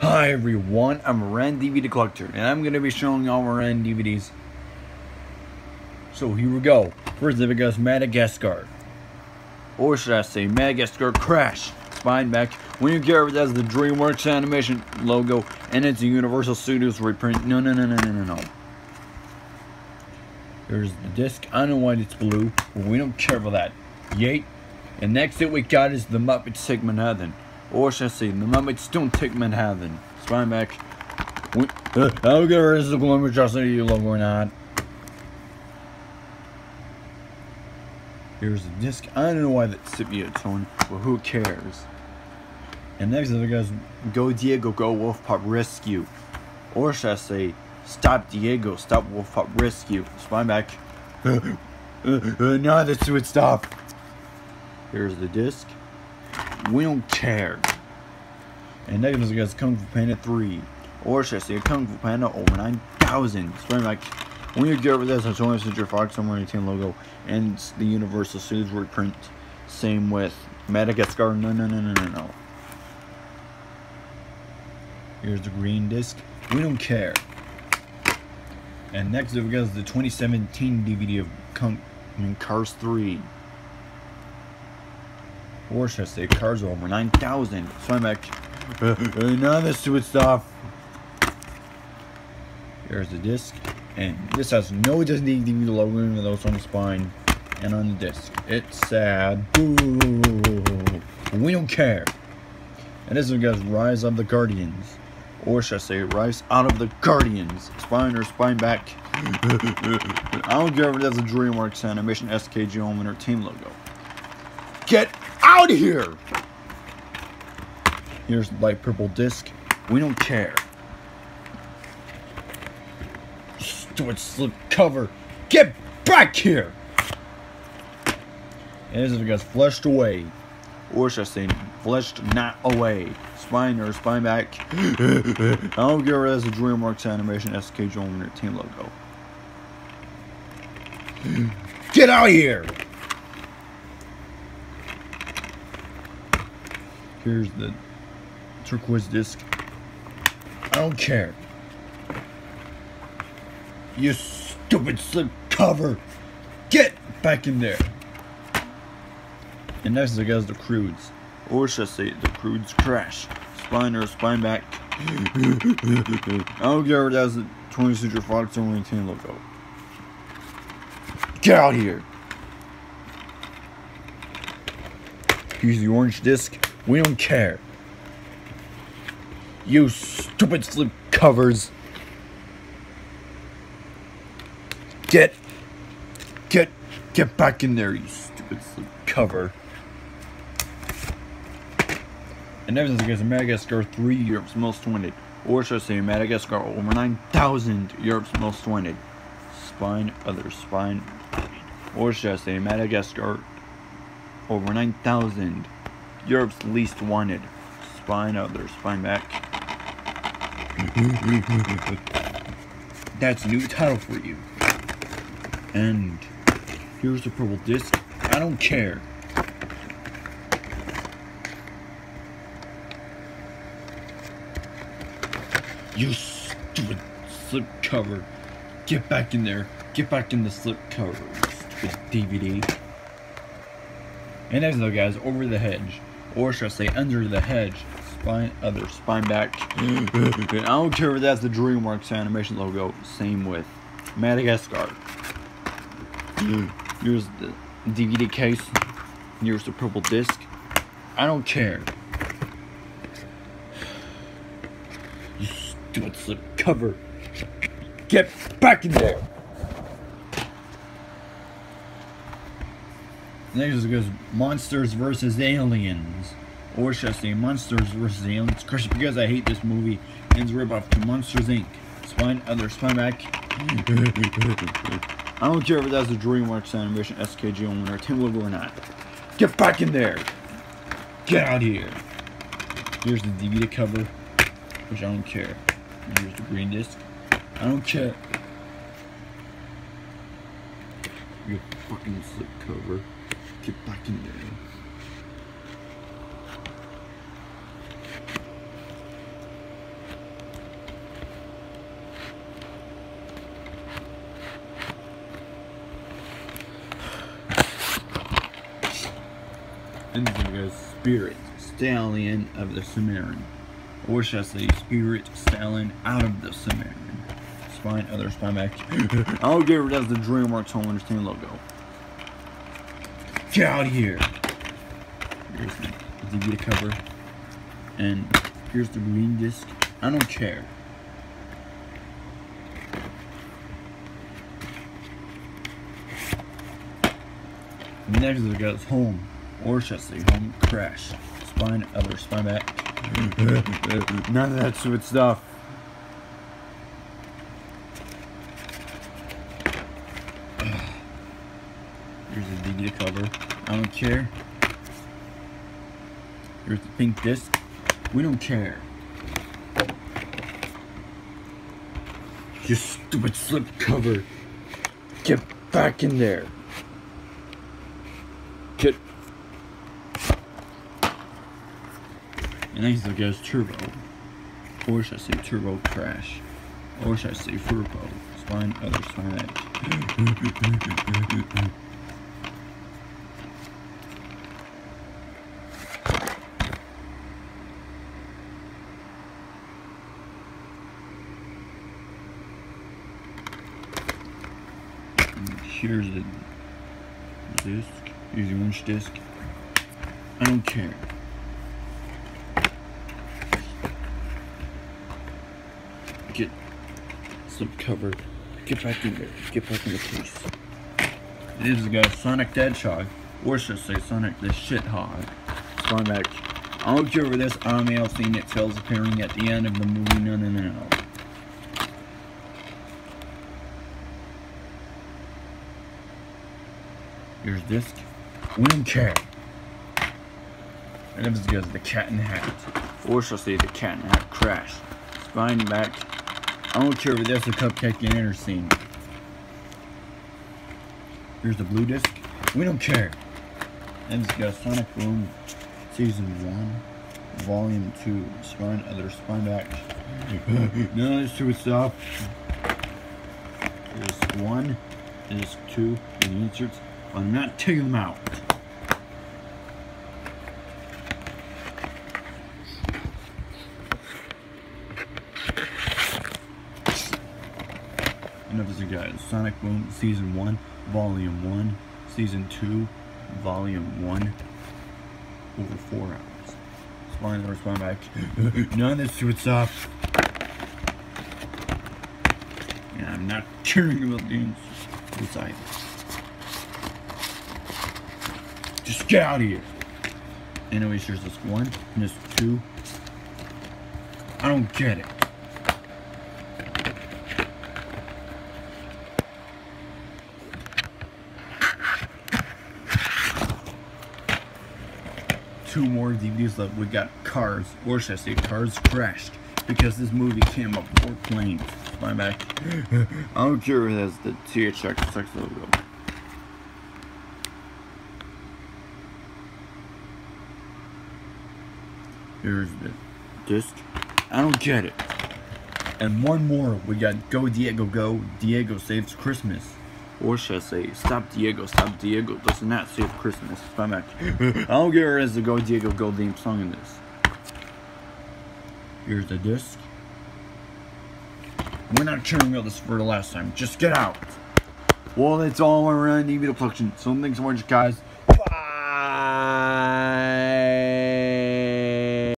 Hi everyone, I'm Ren DVD Collector, and I'm going to be showing y'all my Ren DVDs. So here we go. First up, goes Madagascar. Or should I say Madagascar Crash. Spine back. When you care, if that's the DreamWorks animation logo, and it's a Universal Studios reprint. No, no, no, no, no, no, no. There's the disc. I know why it's blue, but we don't care about that. Yay. And next that we got is the Muppets Take Manhattan. Or should I say, the Muppets don't take Manhattan. Spine back. We, I don't care if it's the Gloomy Atrocity logo or not. Here's the disc. I don't know why that's sepia tone, but who cares? And next up, goes Go Diego, Go Wolf Pup Rescue. Or should I say, Stop Diego, Stop Wolf Pup Rescue. Back. uh, uh, uh, no, that's would stop. Here's the disc. We don't care. And next up, goes Kung Fu Panda 3. Or should I say, Kung Fu Panda over 9,000. Spine back. When you get over this, it's only Century Fox Somewhere 18 logo and the Universal Studios reprint. Same with Madagascar. No, no, no, no, no, no. Here's the green disc. We don't care. And next we got the 2017 DVD of Kung, I mean, Cars 3. Or should say, Cars over 9,000. So I'm of this would stop. Here's the disc. And this has no Disney DVD logo, even though it's on the spine and on the disc. It's sad. We don't care. And this one goes Rise of the Guardians. Or should I say Rise Out of the Guardians. Spine or spine back. I don't care if it has a DreamWorks animation SKG Home Entertainment logo. Get out of here! Here's light purple disc. We don't care. Stupid slip cover. Get back here! And this is because flushed away. Or should I say, fleshed not away. Spine or spine back. I don't care if that's a DreamWorks animation SK Home Entertainment logo. Get out of here! Here's the turquoise disc. I don't care. You stupid slip cover! Get back in there! And next, I guess the Croods. Or should I say, the Croods crash. Spine or spine back. I don't care if that's the 20th Century Fox only 10 logo. Get out here! Here's the orange disc. We don't care. You stupid slip covers. Get, get, get back in there, you stupid slip cover. And next is Madagascar 3 Europe's most wanted. Or should I say Madagascar over 9,000 Europe's most wanted. Spine, other spine. Or should I say Madagascar over 9,000 Europe's least wanted. Spine, other spine back. That's new title for you. And here's the purple disc. I don't care. You stupid slip cover. Get back in there. Get back in the slip cover, stupid DVD. And next though guys, over the hedge. Or should I say under the hedge. Spine other spine back. I don't care if that's the DreamWorks animation logo. Same with Madagascar. Here's the DVD case. Here's the purple disc. I don't care. You stupid slip cover. Get back in there. Next goes Monsters vs. Aliens. Or should I say Monsters vs. Aliens? Crush because I hate this movie. It's rip off to Monsters Inc. Spine, other spine back. I don't care if that's a DreamWorks animation SKG on or Tim logo or not. Get back in there! Get out here! Here's the DVD cover, which I don't care. And here's the green disc. I don't care. Your fucking slip cover. Get back in there. And goes Spirit, Stallion of the Cimarron. Or should I say Spirit, Stallion out of the Cimarron. Spine, other spine back. I don't get rid of the DreamWorks Home Entertainment logo. Get out of here! Here's the DVD cover. And here's the green disc. I don't care. Next it goes home, or should I say home crash. Spine, other spine back. None of that stupid stuff. Here's the cover. I don't care. Here's the pink disc. We don't care. You stupid slip cover. Get back in there. Get. And then he goes turbo. Or should I say turbo crash? Or should I say furbo? Spine, other spine edge. Here's the disc, here's the disc. I don't care. Get some cover. Get back in there. Get back in the case. This is got Sonic Hedgehog, or should I say Sonic the Shit Hog. Spawn back. I don't care for this anime scene that tells appearing at the end of the movie. No, no, no, no. Here's disc. We don't care. And this goes the cat in the hat. Or shall say the cat in the hat crash. Spine back. I don't care if that's a cupcake in inner scene. Here's the blue disc. We don't care. And this got Sonic Boom Season 1, Volume 2. Spine, uh, other spine back. Of this stupid stuff. Disc 1, Disc 2, and the inserts. I'm not taking them out. Enough you guys. Sonic Boom Season 1, Volume 1, Season 2, Volume 1, over 4 hours. Spine or spine back. None of this stupid stuff. And I'm not caring about the inside. Just get out of here. Anyways, there's this one and this two. I don't get it. Two more DVDs left. We got Cars, or should I say Cars Crashed, because this movie came up four planes. My back. I don't care if that's the THX logo. Here's the disc. I don't get it. And one more, we got Go Diego Go, Diego Saves Christmas. Or should I say, Stop Diego, Stop Diego, does not that save Christmas. I'm back. I don't care as the Go Diego Go theme song in this. Here's the disc. We're not caring about this for the last time. Just get out. Well, that's all around DVD collection. So thanks so much, guys.